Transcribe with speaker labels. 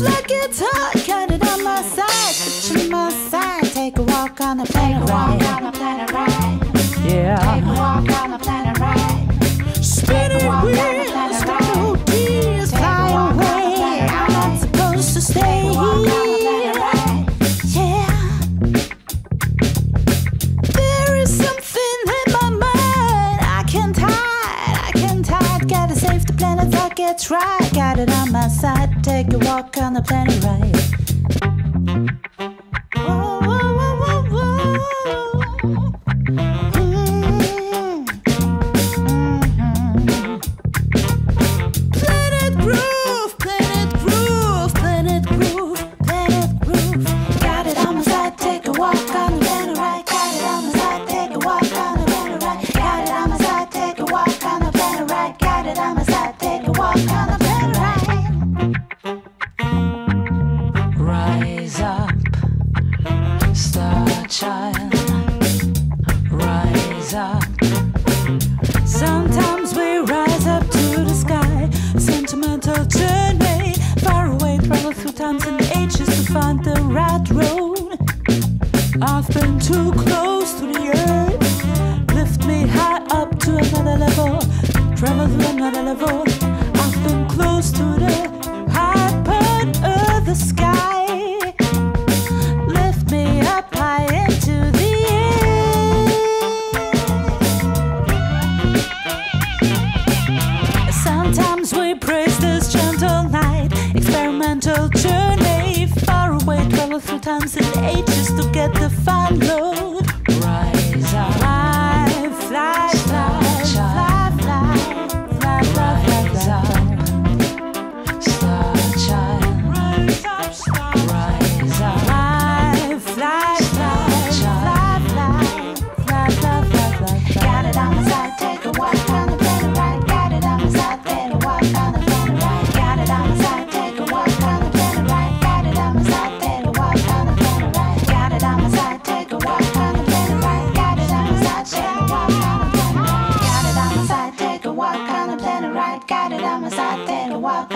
Speaker 1: Like it's hot, it on my side. My side, take a walk on the planet ride. Yeah. That's right, got it on my side. Take a walk on the planet ride. Sometimes we rise up to the sky, a sentimental journey, far away, travel through times and ages to find the right road. I've been too close to the earth, lift me high up to another level, travel to another level. I've been close to the the final on the side, I walk